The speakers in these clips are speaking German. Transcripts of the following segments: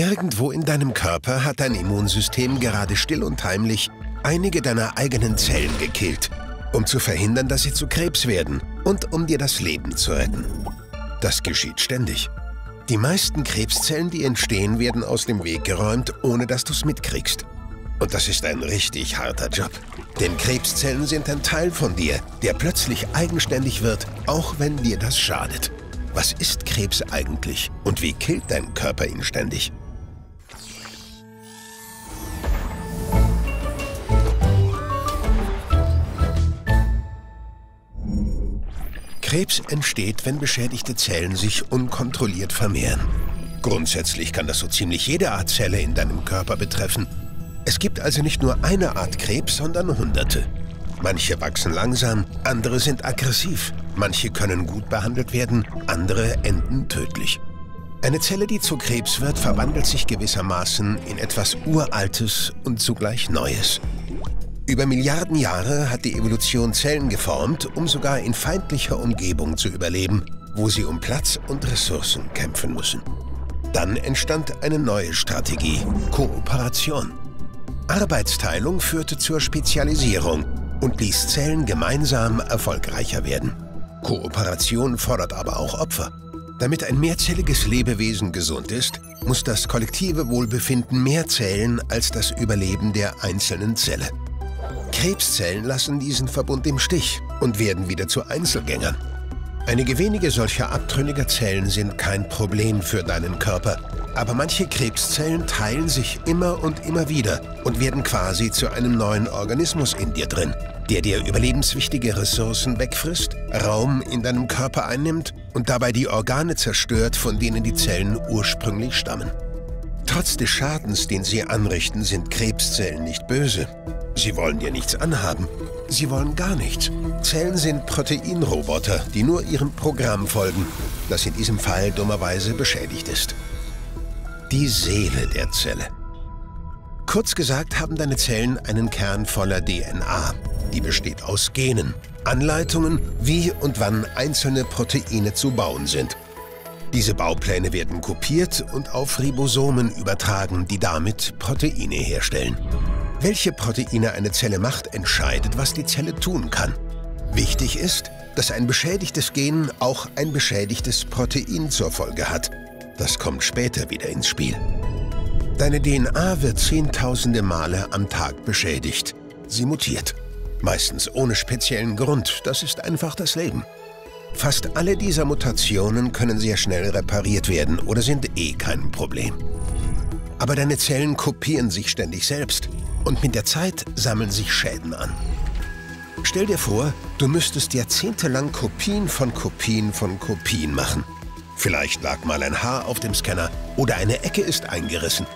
Irgendwo in deinem Körper hat dein Immunsystem gerade still und heimlich einige deiner eigenen Zellen gekillt, um zu verhindern, dass sie zu Krebs werden und um dir das Leben zu retten. Das geschieht ständig. Die meisten Krebszellen, die entstehen, werden aus dem Weg geräumt, ohne dass du es mitkriegst. Und das ist ein richtig harter Job. Denn Krebszellen sind ein Teil von dir, der plötzlich eigenständig wird, auch wenn dir das schadet. Was ist Krebs eigentlich und wie killt dein Körper ihn ständig? Krebs entsteht, wenn beschädigte Zellen sich unkontrolliert vermehren. Grundsätzlich kann das so ziemlich jede Art Zelle in deinem Körper betreffen. Es gibt also nicht nur eine Art Krebs, sondern hunderte. Manche wachsen langsam, andere sind aggressiv, manche können gut behandelt werden, andere enden tödlich. Eine Zelle, die zu Krebs wird, verwandelt sich gewissermaßen in etwas Uraltes und zugleich Neues. Über Milliarden Jahre hat die Evolution Zellen geformt, um sogar in feindlicher Umgebung zu überleben, wo sie um Platz und Ressourcen kämpfen müssen. Dann entstand eine neue Strategie, Kooperation. Arbeitsteilung führte zur Spezialisierung und ließ Zellen gemeinsam erfolgreicher werden. Kooperation fordert aber auch Opfer. Damit ein mehrzelliges Lebewesen gesund ist, muss das kollektive Wohlbefinden mehr zählen als das Überleben der einzelnen Zelle. Krebszellen lassen diesen Verbund im Stich und werden wieder zu Einzelgängern. Einige wenige solcher abtrünniger Zellen sind kein Problem für deinen Körper, aber manche Krebszellen teilen sich immer und immer wieder und werden quasi zu einem neuen Organismus in dir drin, der dir überlebenswichtige Ressourcen wegfrisst, Raum in deinem Körper einnimmt und dabei die Organe zerstört, von denen die Zellen ursprünglich stammen. Trotz des Schadens, den sie anrichten, sind Krebszellen nicht böse. Sie wollen dir nichts anhaben. Sie wollen gar nichts. Zellen sind Proteinroboter, die nur ihrem Programm folgen, das in diesem Fall dummerweise beschädigt ist. Die Seele der Zelle. Kurz gesagt haben deine Zellen einen Kern voller DNA. Die besteht aus Genen, Anleitungen, wie und wann einzelne Proteine zu bauen sind. Diese Baupläne werden kopiert und auf Ribosomen übertragen, die damit Proteine herstellen. Welche Proteine eine Zelle macht, entscheidet, was die Zelle tun kann. Wichtig ist, dass ein beschädigtes Gen auch ein beschädigtes Protein zur Folge hat. Das kommt später wieder ins Spiel. Deine DNA wird zehntausende Male am Tag beschädigt. Sie mutiert. Meistens ohne speziellen Grund. Das ist einfach das Leben. Fast alle dieser Mutationen können sehr schnell repariert werden oder sind eh kein Problem. Aber deine Zellen kopieren sich ständig selbst und mit der Zeit sammeln sich Schäden an. Stell dir vor, du müsstest jahrzehntelang Kopien von Kopien von Kopien machen. Vielleicht lag mal ein Haar auf dem Scanner oder eine Ecke ist eingerissen.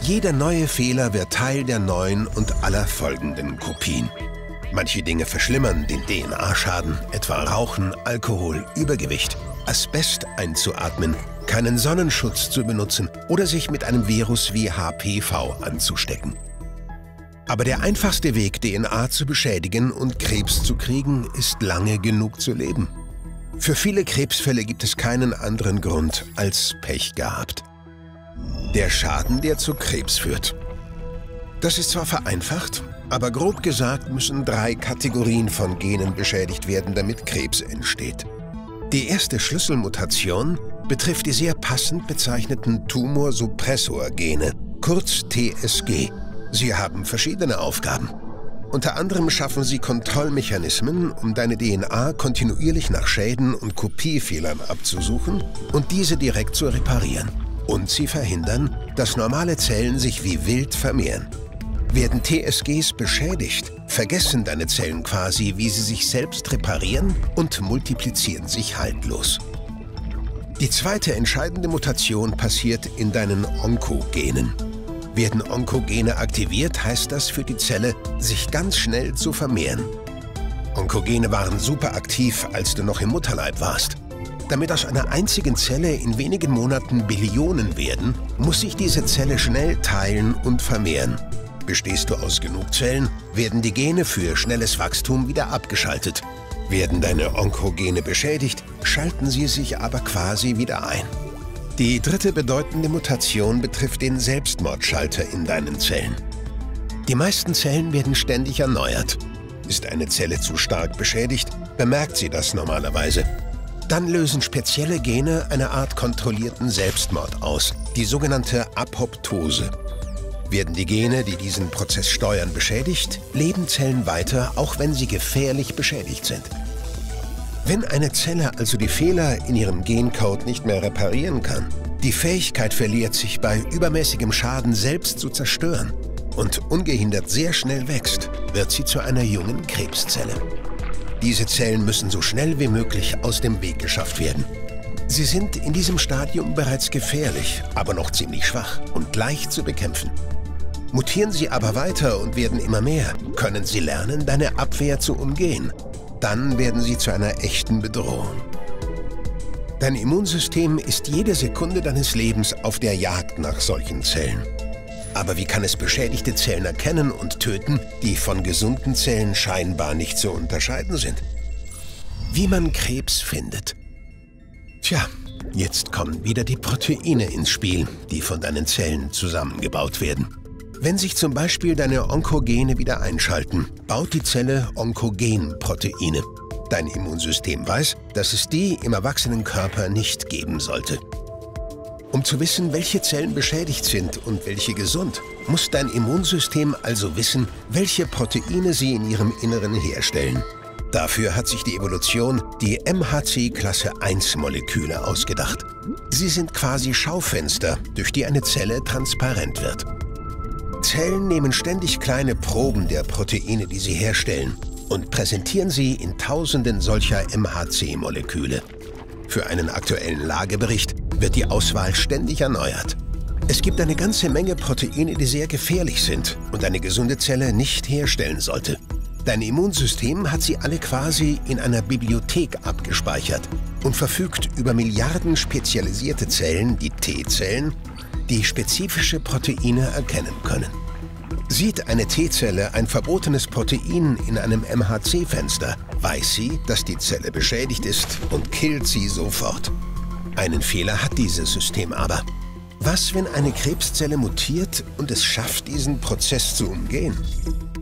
Jeder neue Fehler wird Teil der neuen und aller folgenden Kopien. Manche Dinge verschlimmern den DNA-Schaden, etwa Rauchen, Alkohol, Übergewicht, Asbest einzuatmen, keinen Sonnenschutz zu benutzen oder sich mit einem Virus wie HPV anzustecken. Aber der einfachste Weg, DNA zu beschädigen und Krebs zu kriegen, ist lange genug zu leben. Für viele Krebsfälle gibt es keinen anderen Grund als Pech gehabt. Der Schaden, der zu Krebs führt. Das ist zwar vereinfacht, aber grob gesagt müssen drei Kategorien von Genen beschädigt werden, damit Krebs entsteht. Die erste Schlüsselmutation betrifft die sehr passend bezeichneten Tumorsuppressor-Gene, kurz TSG, Sie haben verschiedene Aufgaben. Unter anderem schaffen sie Kontrollmechanismen, um deine DNA kontinuierlich nach Schäden und Kopiefehlern abzusuchen und diese direkt zu reparieren. Und sie verhindern, dass normale Zellen sich wie wild vermehren. Werden TSGs beschädigt, vergessen deine Zellen quasi, wie sie sich selbst reparieren und multiplizieren sich haltlos. Die zweite entscheidende Mutation passiert in deinen Onkogenen. Werden Onkogene aktiviert, heißt das für die Zelle, sich ganz schnell zu vermehren. Onkogene waren super aktiv, als du noch im Mutterleib warst. Damit aus einer einzigen Zelle in wenigen Monaten Billionen werden, muss sich diese Zelle schnell teilen und vermehren. Bestehst du aus genug Zellen, werden die Gene für schnelles Wachstum wieder abgeschaltet. Werden deine Onkogene beschädigt, schalten sie sich aber quasi wieder ein. Die dritte bedeutende Mutation betrifft den Selbstmordschalter in deinen Zellen. Die meisten Zellen werden ständig erneuert. Ist eine Zelle zu stark beschädigt, bemerkt sie das normalerweise. Dann lösen spezielle Gene eine Art kontrollierten Selbstmord aus, die sogenannte Apoptose. Werden die Gene, die diesen Prozess steuern, beschädigt, leben Zellen weiter, auch wenn sie gefährlich beschädigt sind. Wenn eine Zelle also die Fehler in ihrem Gencode nicht mehr reparieren kann, die Fähigkeit verliert, sich bei übermäßigem Schaden selbst zu zerstören und ungehindert sehr schnell wächst, wird sie zu einer jungen Krebszelle. Diese Zellen müssen so schnell wie möglich aus dem Weg geschafft werden. Sie sind in diesem Stadium bereits gefährlich, aber noch ziemlich schwach und leicht zu bekämpfen. Mutieren sie aber weiter und werden immer mehr, können sie lernen, deine Abwehr zu umgehen. Dann werden sie zu einer echten Bedrohung. Dein Immunsystem ist jede Sekunde deines Lebens auf der Jagd nach solchen Zellen. Aber wie kann es beschädigte Zellen erkennen und töten, die von gesunden Zellen scheinbar nicht zu unterscheiden sind? Wie man Krebs findet. Tja, jetzt kommen wieder die Proteine ins Spiel, die von deinen Zellen zusammengebaut werden. Wenn sich zum Beispiel deine Onkogene wieder einschalten, baut die Zelle Onkogenproteine. Dein Immunsystem weiß, dass es die im erwachsenen Körper nicht geben sollte. Um zu wissen, welche Zellen beschädigt sind und welche gesund, muss dein Immunsystem also wissen, welche Proteine sie in ihrem Inneren herstellen. Dafür hat sich die Evolution die MHC-Klasse 1-Moleküle ausgedacht. Sie sind quasi Schaufenster, durch die eine Zelle transparent wird. Zellen nehmen ständig kleine Proben der Proteine, die sie herstellen, und präsentieren sie in Tausenden solcher MHC-Moleküle. Für einen aktuellen Lagebericht wird die Auswahl ständig erneuert. Es gibt eine ganze Menge Proteine, die sehr gefährlich sind und eine gesunde Zelle nicht herstellen sollte. Dein Immunsystem hat sie alle quasi in einer Bibliothek abgespeichert und verfügt über Milliarden spezialisierte Zellen, die T-Zellen, die spezifische Proteine erkennen können. Sieht eine T-Zelle ein verbotenes Protein in einem MHC-Fenster, weiß sie, dass die Zelle beschädigt ist und killt sie sofort. Einen Fehler hat dieses System aber. Was, wenn eine Krebszelle mutiert und es schafft, diesen Prozess zu umgehen?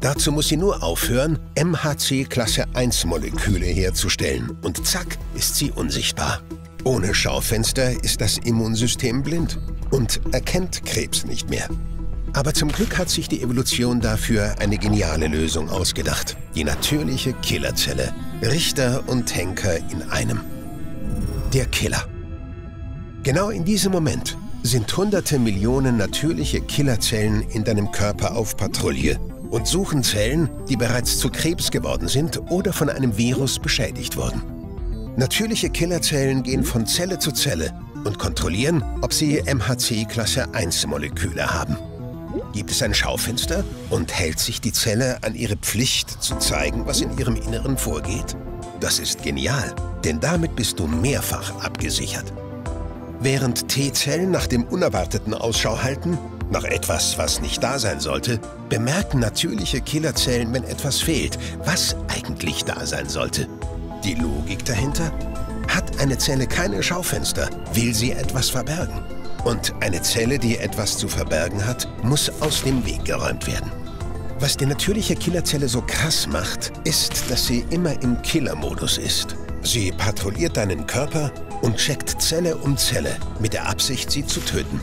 Dazu muss sie nur aufhören, MHC-Klasse 1-Moleküle herzustellen und zack, ist sie unsichtbar. Ohne Schaufenster ist das Immunsystem blind und erkennt Krebs nicht mehr. Aber zum Glück hat sich die Evolution dafür eine geniale Lösung ausgedacht. Die natürliche Killerzelle. Richter und Henker in einem. Der Killer. Genau in diesem Moment sind hunderte Millionen natürliche Killerzellen in deinem Körper auf Patrouille und suchen Zellen, die bereits zu Krebs geworden sind oder von einem Virus beschädigt wurden. Natürliche Killerzellen gehen von Zelle zu Zelle und kontrollieren, ob sie MHC-Klasse 1-Moleküle haben. Gibt es ein Schaufenster und hält sich die Zelle an ihre Pflicht zu zeigen, was in ihrem Inneren vorgeht? Das ist genial, denn damit bist du mehrfach abgesichert. Während T-Zellen nach dem Unerwarteten Ausschau halten, nach etwas, was nicht da sein sollte, bemerken natürliche Killerzellen, wenn etwas fehlt, was eigentlich da sein sollte. Die Logik dahinter? Hat eine Zelle keine Schaufenster, will sie etwas verbergen. Und eine Zelle, die etwas zu verbergen hat, muss aus dem Weg geräumt werden. Was die natürliche Killerzelle so krass macht, ist, dass sie immer im Killer-Modus ist. Sie patrouilliert deinen Körper und checkt Zelle um Zelle mit der Absicht, sie zu töten.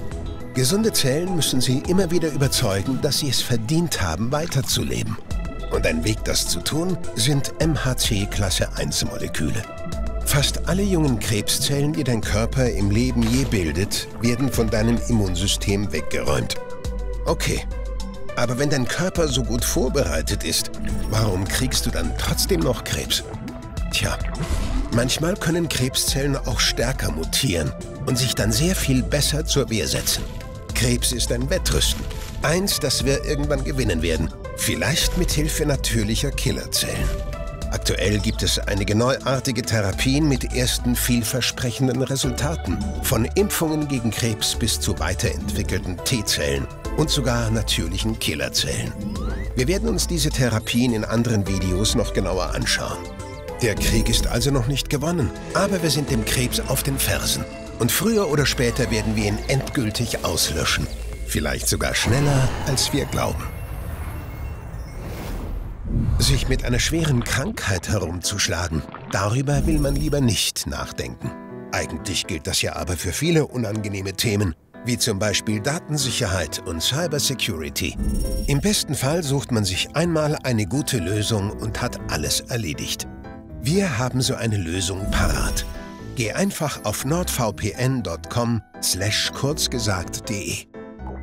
Gesunde Zellen müssen sie immer wieder überzeugen, dass sie es verdient haben, weiterzuleben. Und ein Weg, das zu tun, sind MHC-Klasse 1-Moleküle. Fast alle jungen Krebszellen, die dein Körper im Leben je bildet, werden von deinem Immunsystem weggeräumt. Okay, aber wenn dein Körper so gut vorbereitet ist, warum kriegst du dann trotzdem noch Krebs? Tja, manchmal können Krebszellen auch stärker mutieren und sich dann sehr viel besser zur Wehr setzen. Krebs ist ein Wettrüsten. Eins, das wir irgendwann gewinnen werden. Vielleicht mit Hilfe natürlicher Killerzellen. Aktuell gibt es einige neuartige Therapien mit ersten vielversprechenden Resultaten. Von Impfungen gegen Krebs bis zu weiterentwickelten T-Zellen und sogar natürlichen Killerzellen. Wir werden uns diese Therapien in anderen Videos noch genauer anschauen. Der Krieg ist also noch nicht gewonnen, aber wir sind dem Krebs auf den Fersen. Und früher oder später werden wir ihn endgültig auslöschen. Vielleicht sogar schneller, als wir glauben. Sich mit einer schweren Krankheit herumzuschlagen, darüber will man lieber nicht nachdenken. Eigentlich gilt das ja aber für viele unangenehme Themen, wie zum Beispiel Datensicherheit und Cybersecurity. Im besten Fall sucht man sich einmal eine gute Lösung und hat alles erledigt. Wir haben so eine Lösung parat. Geh einfach auf nordvpn.com slash kurzgesagt.de.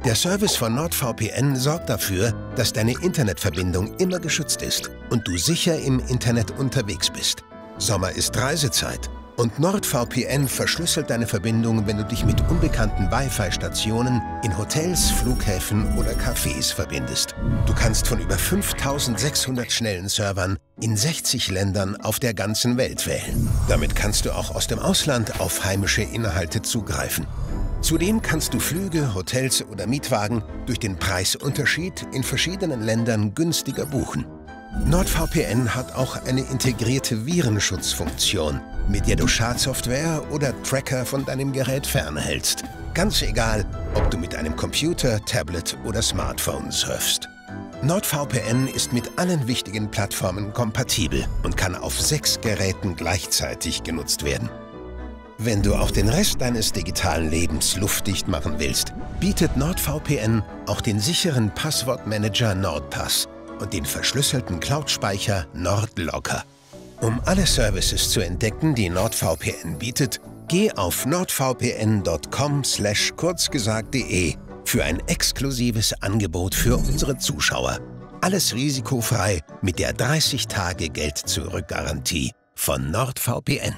Der Service von NordVPN sorgt dafür, dass deine Internetverbindung immer geschützt ist und du sicher im Internet unterwegs bist. Sommer ist Reisezeit und NordVPN verschlüsselt deine Verbindung, wenn du dich mit unbekannten Wi-Fi-Stationen in Hotels, Flughäfen oder Cafés verbindest. Du kannst von über 5600 schnellen Servern in 60 Ländern auf der ganzen Welt wählen. Damit kannst du auch aus dem Ausland auf heimische Inhalte zugreifen. Zudem kannst du Flüge, Hotels oder Mietwagen durch den Preisunterschied in verschiedenen Ländern günstiger buchen. NordVPN hat auch eine integrierte Virenschutzfunktion, mit der du Schadsoftware oder Tracker von deinem Gerät fernhältst. Ganz egal, ob du mit einem Computer, Tablet oder Smartphone surfst. NordVPN ist mit allen wichtigen Plattformen kompatibel und kann auf sechs Geräten gleichzeitig genutzt werden. Wenn du auch den Rest deines digitalen Lebens luftdicht machen willst, bietet NordVPN auch den sicheren Passwortmanager NordPass und den verschlüsselten Cloud-Speicher NordLocker. Um alle Services zu entdecken, die NordVPN bietet, geh auf nordvpn.com/kurzgesagt.de für ein exklusives Angebot für unsere Zuschauer. Alles risikofrei mit der 30 Tage Geld zurück Garantie von NordVPN.